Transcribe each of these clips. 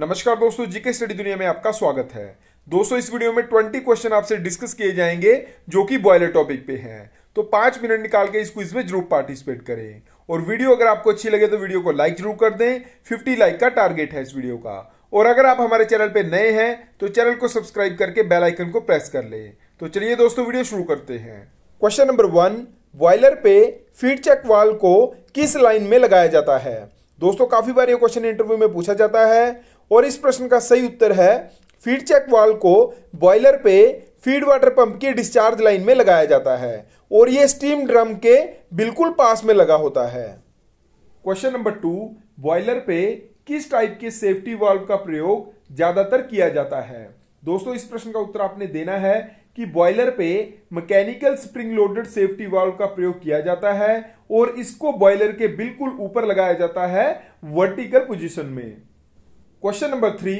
नमस्कार दोस्तों, GK study दुनिया में आपका स्वागत है। दोस्तों, इस वीडियो में 20 क्वेश्चन आपसे डिस्कस किए जाएँगे, जो कि बॉयलर टॉपिक पे हैं। तो पाँच मिनट निकाल के इस क्विज में ज़रूर पार्टिसिपेट करें। और वीडियो अगर आपको अच्छी लगे तो वीडियो को लाइक ज़रूर कर दें 50 लाइक का टारगेट है इस वीडियो का। और अगर आप हमारे चैनल पे नए हैं तो चैनल को सब्सक्राइब करके बेल आइकन को प्रेस कर ले। तो चलिए दोस्तों, वीडियो शुरू करते हैं। क्वेश्चन नंबर वन बॉयलर पे फ़ीड चेक वाल को किस लाइन में लगाया जाता है? दोस्तों, काफ़ी बार ये क्वेश्चन इंटरव्यू में पूछा जाता है। और इस प्रश्न का सही उत्तर है फ़ीड चेक वाल को बॉयलर पे फ़ीड वाटर पंप की डिस्चार्ज लाइन में लगाया जाता है और ये स्टीम ड्रम के बिल्कुल पास में लगा होता है। क्वेश्चन नंबर टू बॉयलर पे किस टाइप के सेफ्टी वाल्व का प्रयोग ज़्यादातर किया जाता है? दोस्तों, इस प्रश्न का उत्तर आपने देना है कि बॉयलर पे mechanical spring loaded safety valve का प्रयोग किया जाता है और इसको बॉयलर के बिल्कुल ऊपर लगाया जाता है वर्टिकल पोजीशन में। क्वेश्चन नंबर थ्री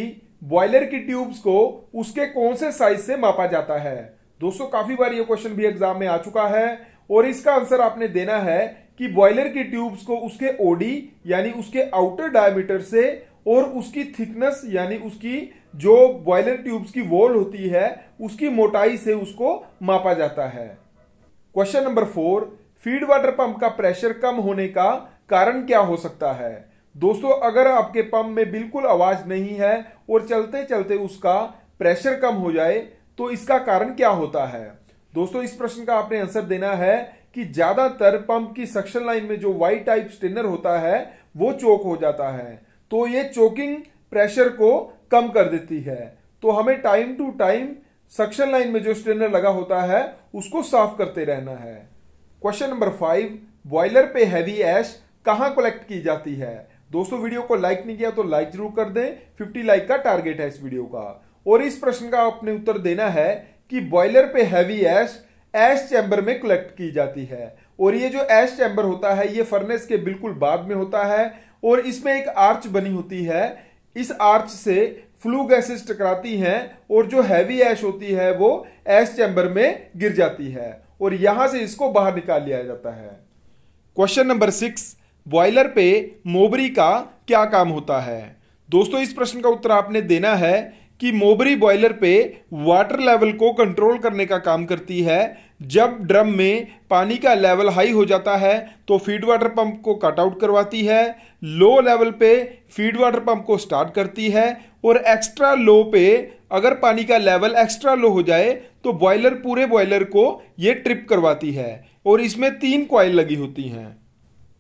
बॉयलर की ट्यूब्स को उसके कौन से साइज़ से मापा जाता है? दोस्तों, काफ़ी बार ये क्वेश्चन भी एग्ज़ाम में आ चुका है और इसका आंसर आपने देना है कि बॉयलर की ट्यूब्स को उसके ओडी यानी उसके आउटर डायमीटर से और उसकी थिकनेस यानी उसकी जो बॉयलर ट्यूब्स की वॉल होती है, उसकी मोटाई से उसको मापा जाता है। Question number four feed water pump का प्रेशर कम होने का कारण क्या हो सकता है? दोस्तों, अगर आपके पंप में बिल्कुल आवाज़ नहीं है और चलते चलते उसका प्रेशर कम हो जाए तो इसका कारण क्या होता है? दोस्तों, इस प्रश्न का आपने आंसर देना है कि ज़्यादातर पंप की सक्शन लाइन में जो वाई टाइप स्टेनर होता है, वो चोक हो जाता है। तो ये चोकिंग प्रेशर को कम कर देती है। तो हमें time to time suction line में जो स्टेनर लगा होता है, उसको साफ़ करते रहना है। क्वेश्चन नंबर फाइव बॉयलर पे हैवी एश कहाँ कलेक्ट की जाती है? दोस्तों, वीडियो को लाइक नहीं किया तो लाइक ज़रूर कर दें। 50 लाइक का टारगेट है इस वीडियो का। और इस प्रश्न का आपने उत्तर देना है कि बॉयलर पे हैवी एश एश चैम्बर में कलेक्ट की जाती है। और ये जो एश चैम्बर होता है, ये फर्नेस के बिल्कुल बाद में होता है और इसमें एक आर्च बनी होती है। इस आर्च से फ्लू गैसेस टकराती हैं और जो हैवी एश होती है, वो एश चैम्बर में गिर जाती है। और यहाँ से इसको बाहर निकाल लिया जाता है। क्वेश्चन नंबर सिक्स बॉयलर पे मोबरी का क्या काम होता है? दोस्तों, इस प्रश्न का उत्तर आपने देना है कि मोबरी बॉयलर पे वाटर लेवल को कंट्रोल करने का काम करती है। जब ड्रम में पानी का लेवल हाई हो जाता है तो फ़ीड वाटर पंप को कट आउट करवाती है। लो लेवल पे फ़ीड वाटर पंप को स्टार्ट करती है और एक्स्ट्रा लो पे अगर पानी का लेवल एक्स्ट्रा लो हो जाए तो बॉयलर पूरे बॉयलर को ये ट्रिप करवाती है। और इसमें तीन क्वाइल लगी होती हैं।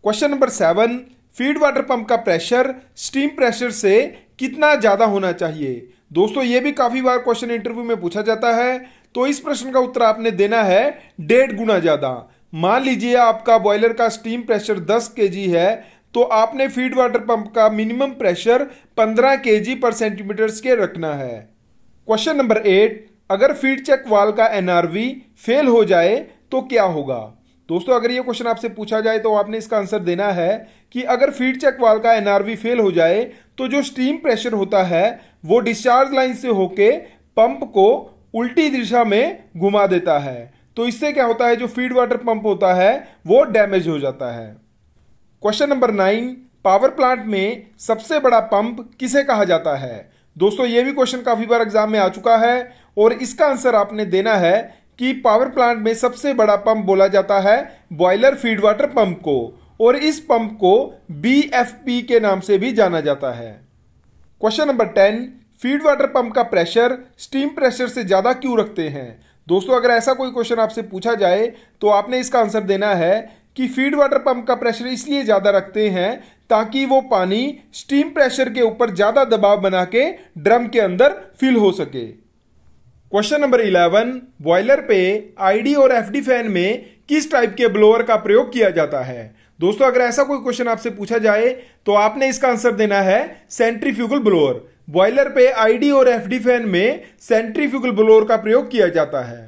Question number seven feed water pump का प्रेशर स्टीम प्रेशर से कितना ज़्यादा होना चाहिए? दोस्तों, ये भी काफ़ी बार क्वेश्चन इंटरव्यू में पूछा जाता है तो इस प्रश्न का उत्तर आपने देना है डेढ़ गुना ज़्यादा। मान लीजिए आपका बॉयलर का स्टीम प्रेशर 10 के है तो आपने फ़ीड वाटर पंप का मिनिमम प्रेशर 15 के पर सेंटीमीटर के रखना है। क्वेश्चन नंबर एट अगर फ़ीड चेक वाल का एनआरवी फेल हो जाए तो क्या होगा? दोस्तों, अगर ये क्वेश्चन आपसे पूछा जाए तो आपने इसका आंसर देना है कि अगर फ़ीड चेक वाल का एनआरवी फेल हो जाए तो जो स्टीम प्रेशर होता है, वो डिस्चार्ज लाइन से होके पंप को उल्टी दिशा में घुमा देता है। तो इससे क्या होता है, जो फ़ीड वाटर पंप होता है, वो डैमेज हो जाता है। Question number nine power plant में सबसे बड़ा पंप किसे कहा जाता है? दोस्तों, ये भी क्वेश्चन काफ़ी बार एग्ज़ाम में आ चुका है और इसका आंसर आपने देना है कि पावर प्लांट में सबसे बड़ा पंप बोला जाता है बॉयलर फ़ीड वाटर पंप को, और इस पंप को बीएफपी के नाम से भी जाना जाता है। Question number ten feed water pump का प्रेशर स्टीम प्रेशर से ज़्यादा क्यों रखते हैं? दोस्तों, अगर ऐसा कोई क्वेश्चन आपसे पूछा जाए तो आपने इसका आंसर देना है कि फ़ीड वाटर पंप का प्रेशर इसलिए ज़्यादा रखते हैं ताकि वो पानी स्टीम प्रेशर के ऊपर ज़्यादा दबाव बना के ड्रम के अंदर फिल हो सके। क्वेश्चन नंबर इलेवन बॉयलर पे आईडी और एफडी फ़ैन में किस टाइप के ब्लोअर का प्रयोग किया जाता है? दोस्तों, अगर ऐसा कोई क्वेश्चन आपसे पूछा जाए तो आपने इसका आंसर देना है सेंट्रीफ्यूगल ब्लोअर बॉयलर पे आईडी और एफडी फ़ैन में सेंट्रीफ्यूगल ब्लोअर का प्रयोग किया जाता है।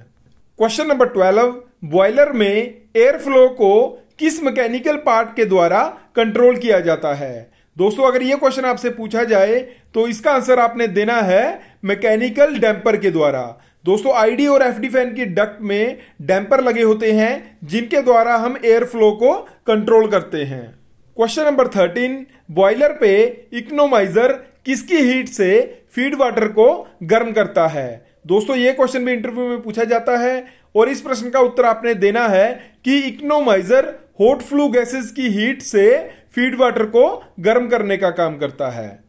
क्वेश्चन नंबर ट्वेल्व बॉयलर में एयर फ्लो को किस मैकेनिकल पार्ट के द्वारा कंट्रोल किया जाता है? दोस्तों, अगर ये क्वेश्चन आपसे पूछा जाए तो इसका आंसर आपने देना है मैकेनिकल डैम्पर के द्वारा। दोस्तों, आईडी और एफडी फ़ैन की डक्ट में डैम्पर लगे होते हैं, जिनके द्वारा हम एयर फ्लो को कंट्रोल करते हैं। क्वेश्चन नंबर थर्टीन, बॉयलर पे इकोनोमाइजर किसकी हीट से फ़ीड वाटर को गर्म करता है? दोस्तों, ये क्वेश्चन भी इंटरव्यू में पूछा जाता है, और इस प्रश्न का उत्तर आपने देना है कि इकोनोमाइजर हॉट फ्लू गैसेस की हीट से फ़ीड वाटर को गर्म करने का काम करता है।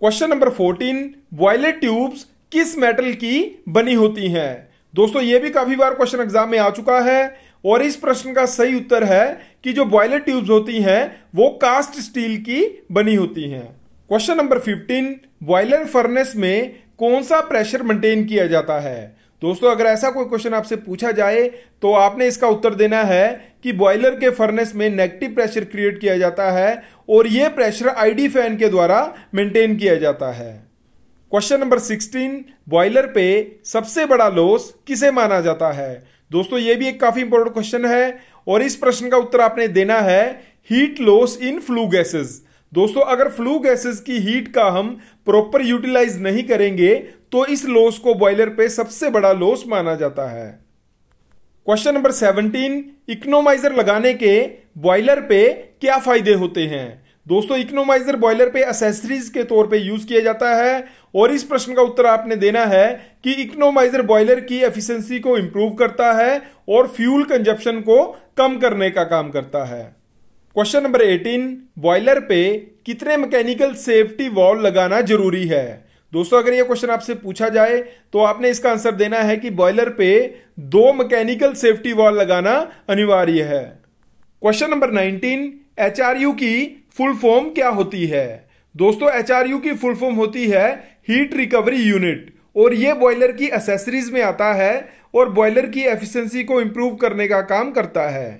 Question number fourteen violet tubes किस मेटल की बनी होती हैं? दोस्तों, ये भी काफ़ी बार क्वेश्चन एग्ज़ाम में आ चुका है और इस प्रश्न का सही उत्तर है कि जो बॉयलेट ट्यूब्स होती हैं, वो कास्ट स्टील की बनी होती हैं। क्वेश्चन नंबर 15 बॉयलर फर्नेस में कौन सा प्रेशर मेंटेन किया जाता है? दोस्तों, अगर ऐसा कोई क्वेश्चन आपसे पूछा जाए तो आपने इसका उत्तर देना है कि बॉयलर के फर्नेस में नेगेटिव प्रेशर क्रिएट किया जाता है और यह प्रेशर आईडी फ़ैन के द्वारा मेंटेन किया जाता है। क्वेश्चन नंबर 16 बॉयलर पे सबसे बड़ा लॉस किसे माना जाता है? दोस्तों, ये भी एक काफ़ी इंपॉर्टेंट क्वेश्चन है और इस प्रश्न का उत्तर आपने देना है heat loss in flue gases दोस्तों, अगर फ्लू गैसेस की हीट का हम प्रॉपर यूटिलाइज नहीं करेंगे तो इस लॉस को बॉयलर पे सबसे बड़ा लॉस माना जाता है। क्वेश्चन नंबर 17 इकोनोमाइजर लगाने के बॉयलर पे क्या फ़ायदे होते हैं? दोस्तों इकोनोमाइजर बॉयलर पे असेसरीज के तौर पे यूज़ किया जाता है और इस प्रश्न का उत्तर आपने देना है कि इकोनोमाइजर बॉयलर की एफिशिएंसी को इंप्रूव करता है और फ्यूल कंजप्शन को कम करने का काम करता है। क्वेश्चन नंबर 18 बॉयलर पे कितने मैकेनिकल सेफ्टी वॉल लगाना ज़रूरी है? दोस्तों, अगर ये क्वेश्चन आपसे पूछा जाए तो आपने इसका आंसर देना है कि बॉयलर पे दो मैकेनिकल सेफ्टी वॉल लगाना अनिवार्य है। क्वेश्चन नंबर 19 एचआरयू की फुल फॉर्म क्या होती है? दोस्तों एचआरयू की फुल फॉर्म होती है हीट रिकवरी यूनिट और ये बॉयलर की एसेसरीज में आता है और बॉयलर की एफिशिएंसी को इंप्रूव करने का काम करता है।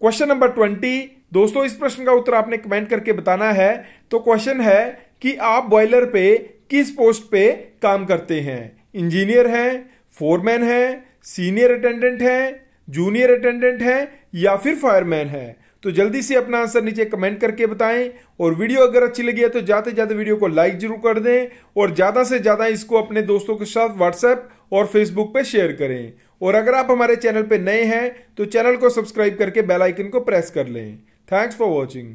क्वेश्चन नंबर ट्वेंटी दोस्तों, इस प्रश्न का उत्तर आपने कमेंट करके बताना है। तो क्वेश्चन है कि आप बॉयलर पे किस पोस्ट पे काम करते हैं? इंजीनियर हैं, फोरमैन हैं, सीनियर अटेंडेंट हैं, जूनियर अटेंडेंट हैं या फिर फायरमैन है? तो जल्दी से अपना आंसर नीचे कमेंट करके बताएँ और वीडियो अगर अच्छी लगी है तो ज़्यादा से ज़्यादा वीडियो को लाइक ज़रूर कर दें और ज़्यादा से ज़्यादा इसको अपने दोस्तों के साथ व्हाट्सएप और फेसबुक पे शेयर करें। और अगर आप हमारे चैनल पे नए हैं तो चैनल को सब्सक्राइब करके बेल आइकन को प्रेस कर लें। Thanks for watching.